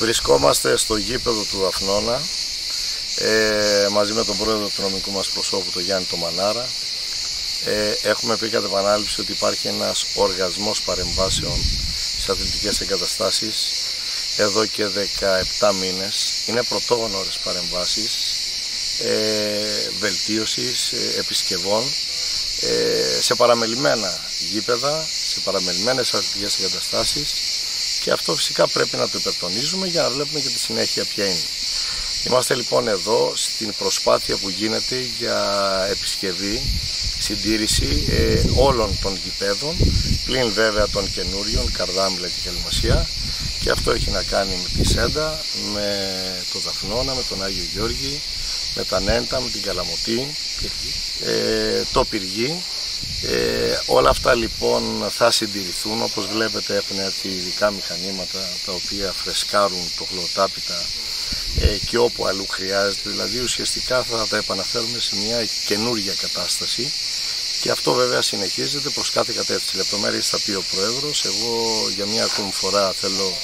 Βρισκόμαστε στο γήπεδο του Δαφνώνα ε, μαζί με τον πρόεδρο του νομικού μας προσώπου, τον Γιάννη Τομανάρα. Ε, έχουμε πει κατά επανάληψη ότι υπάρχει ένας οργασμός παρεμβάσεων στις αθλητικές εγκαταστάσεις εδώ και 17 μήνες. Είναι πρωτόγνωρες παρεμβάσεις ε, βελτίωσης ε, επισκευών ε, σε παραμελημένα γήπεδα, σε παραμελημένες αθλητικές εγκαταστάσεις και αυτό φυσικά πρέπει να το υπερτονίζουμε για να βλέπουμε και τη συνέχεια ποια είναι. Είμαστε λοιπόν εδώ στην προσπάθεια που γίνεται για επισκευή, συντήρηση ε, όλων των γηπέδων, πλην βέβαια των καινούριων, Καρδάμιλα και Καλυμασία και αυτό έχει να κάνει με τη Σέντα, με το Δαφνώνα, με τον Άγιο Γιώργη, με τα Νέντα, με την Καλαμωτή, ε, το Πυργή ε, όλα αυτά λοιπόν θα συντηρηθούν, όπως βλέπετε έχουν έρθει ειδικά μηχανήματα τα οποία φρεσκάρουν το χλωτάπιτα ε, και όπου αλλού χρειάζεται, δηλαδή ουσιαστικά θα τα επαναφέρουμε σε μια καινούργια κατάσταση. Και αυτό βέβαια συνεχίζεται προς κάθε κατεύθυνση. Λεπτομέρειες θα πει ο Πρόεδρος, εγώ για μια ακόμη φορά θέλω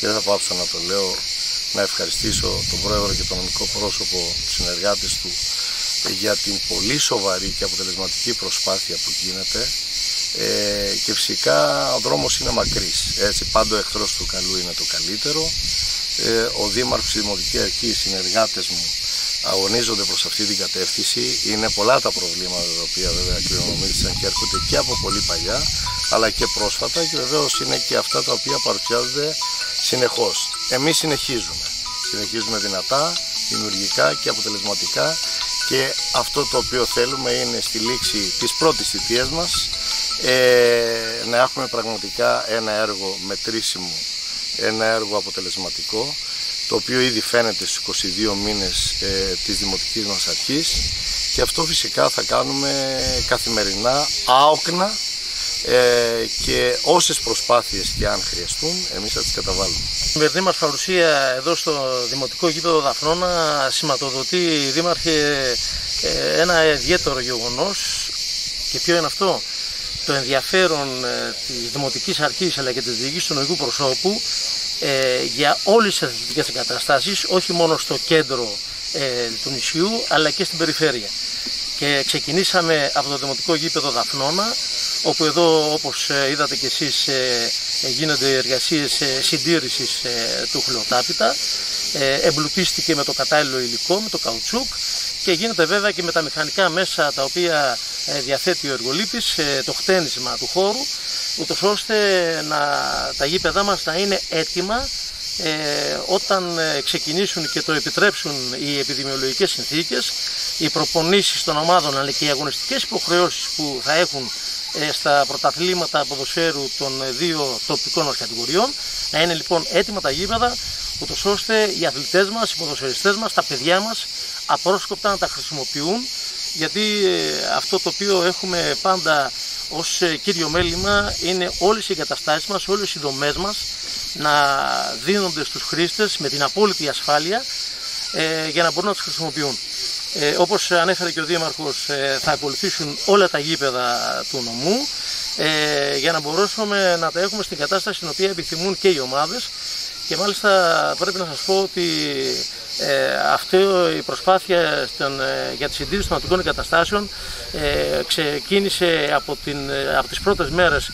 και δεν θα πάψω να το λέω να ευχαριστήσω τον Πρόεδρο και τον νομικό πρόσωπο, τους συνεργάτες του για την πολύ σοβαρή και αποτελεσματική προσπάθεια που γίνεται ε, και φυσικά ο δρόμος είναι μακρύς. Έτσι, πάντο εχθρός του καλού είναι το καλύτερο. Ε, ο Δήμαρχος, η Δημοτική Αρχή, οι συνεργάτες μου αγωνίζονται προς αυτή την κατεύθυνση. Είναι πολλά τα προβλήματα τα οποία βέβαια κληρονομήθησαν και έρχονται και από πολύ παλιά αλλά και πρόσφατα και βεβαίως είναι και αυτά τα οποία παρουσιάζονται συνεχώς. Εμείς συνεχίζουμε. Συνεχίζουμε δυνατά, δημιουργικά και αποτελεσματικά και αυτό το οποίο θέλουμε είναι στη λήξη της πρώτης θητείας μας ε, να έχουμε πραγματικά ένα έργο μετρήσιμο, ένα έργο αποτελεσματικό το οποίο ήδη φαίνεται στους 22 μήνες ε, της Δημοτικής μας Αρχής. Και αυτό φυσικά θα κάνουμε καθημερινά άοκνα ε, και όσες προσπάθειες και αν χρειαστούν εμείς θα τις καταβάλουμε. Η σημερινή μας παρουσία εδώ στο Δημοτικό Γήπεδο Δαφνώνα σηματοδοτεί Δήμαρχε ε, ένα ιδιαίτερο γεγονός και ποιο είναι αυτό; Το ενδιαφέρον ε, της Δημοτικής Αρχής αλλά και της Διοίκησης του Νοικού Προσώπου ε, για όλες τις αθλητικές εγκαταστάσεις όχι μόνο στο κέντρο του νησιού αλλά και στην περιφέρεια και ξεκινήσαμε από το Δημοτικό Γήπεδο Δαφνώνα όπου εδώ όπως ε, είδατε και εσείς ε, ε, γίνονται εργασίες συντήρησης του χλωτάπιτα εμπλουτίστηκε με το κατάλληλο υλικό, με το καουτσούκ και γίνεται βέβαια και με τα μηχανικά μέσα τα οποία διαθέτει ο εργολήπης το χτένισμα του χώρου ούτως ώστε να, τα γήπεδά μας να είναι έτοιμα όταν ξεκινήσουν και το επιτρέψουν οι επιδημιολογικές συνθήκες, οι προπονήσεις των ομάδων αλλά και οι αγωνιστικές υποχρεώσεις που θα έχουν ε, στα πρωταθλήματα ποδοσφαίρου των δύο τοπικών μας κατηγοριών. Να είναι λοιπόν έτοιμα τα γήπεδα, ούτως ώστε οι αθλητές μας, οι ποδοσφαιριστές μας, τα παιδιά μας απρόσκοπτα να τα χρησιμοποιούν γιατί ε, αυτό το οποίο έχουμε πάντα ως ε, κύριο μέλημα είναι όλες οι εγκαταστάσεις μας, όλες οι δομές μας να δίνονται στους χρήστες με την απόλυτη ασφάλεια για να μπορούν να τις χρησιμοποιούν. Ε, όπως ανέφερε και ο Δήμαρχος, ε, θα ακολουθήσουν όλα τα γήπεδα του νομού ε, για να μπορέσουμε να τα έχουμε στην κατάσταση στην οποία επιθυμούν και οι ομάδες και μάλιστα πρέπει να σας πω ότι ε, αυτή η προσπάθεια στον, ε, για τη συντήρηση των ατομικών εγκαταστάσεων ε, ξεκίνησε από, την, από τις πρώτες μέρες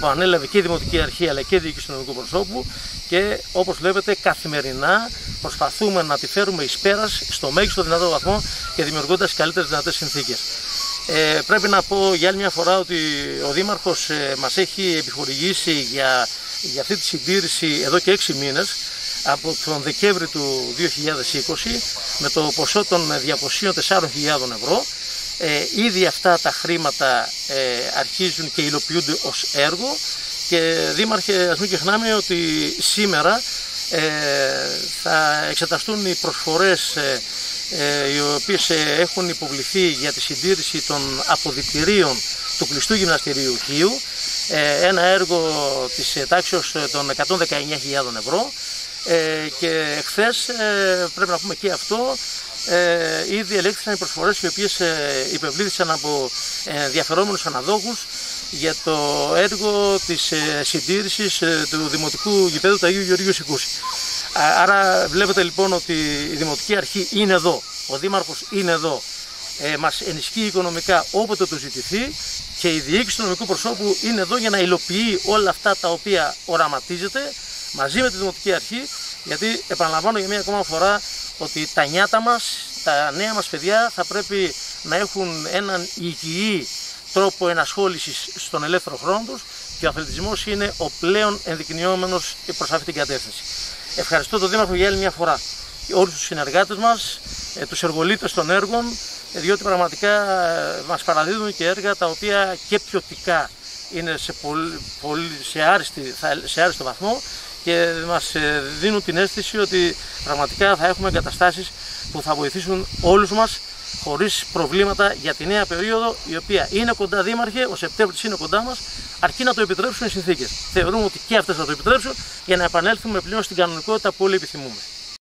που ανέλαβε και η Δημοτική Αρχή αλλά και η Διοίκηση του Νομικού Προσώπου και όπως βλέπετε καθημερινά προσπαθούμε να τη φέρουμε εις πέρας στο μέγιστο δυνατό βαθμό και δημιουργώντας καλύτερες δυνατές συνθήκες. Ε, πρέπει να πω για άλλη μια φορά ότι ο Δήμαρχος ε, μας έχει επιχορηγήσει για, για αυτή τη συντήρηση εδώ και έξι μήνες από τον Δεκέμβρη του 2020 με το ποσό των 204.000 ευρώ. Ε, ήδη αυτά τα χρήματα ε, αρχίζουν και υλοποιούνται ως έργο και Δήμαρχε ας μην ξεχνάμε ότι σήμερα ε, θα εξεταστούν οι προσφορές ε, ε, οι οποίες έχουν υποβληθεί για τη συντήρηση των αποδητηρίων του κλειστού γυμναστηρίου Χίου ένα έργο της τάξης των 119.000 ευρώ ε, και χθες ε, πρέπει να πούμε και αυτό ε, ήδη ελέγχθησαν οι προσφορές οι οποίες ε, υπευλήθησαν από ενδιαφερόμενους αναδόχους για το έργο της ε, συντήρησης του Δημοτικού Γηπέδου του Αγίου Γεωργίου Σικούση. Άρα βλέπετε λοιπόν ότι η Δημοτική Αρχή είναι εδώ, ο Δήμαρχος είναι εδώ, ε, μας ενισχύει οικονομικά όποτε το ζητηθεί και η διοίκηση του νομικού προσώπου είναι εδώ για να υλοποιεί όλα αυτά τα οποία οραματίζεται μαζί με τη Δημοτική Αρχή γιατί επαναλαμβάνω για μία ακόμα φορά ότι τα νιάτα μας, τα νέα μας παιδιά θα πρέπει να έχουν έναν υγιή τρόπο ενασχόλησης στον ελεύθερο χρόνο τους και ο αθλητισμός είναι ο πλέον ενδεικνυόμενος προς αυτή την κατεύθυνση. Ευχαριστώ τον Δήμαρχο για άλλη μια φορά όλους τους συνεργάτες μας, ε, τους εργολίτες των έργων, ε, διότι πραγματικά ε, μας παραδίδουν και έργα τα οποία και ποιοτικά είναι σε, πολύ, πολύ, σε, άριστη, σε άριστο βαθμό και μας δίνουν την αίσθηση ότι πραγματικά θα έχουμε εγκαταστάσεις που θα βοηθήσουν όλους μας χωρίς προβλήματα για τη νέα περίοδο η οποία είναι κοντά δήμαρχε, ο Σεπτέμβρης είναι κοντά μας αρκεί να το επιτρέψουν οι συνθήκες. Θεωρούμε ότι και αυτές θα το επιτρέψουν για να επανέλθουμε πλέον στην κανονικότητα που όλοι επιθυμούμε.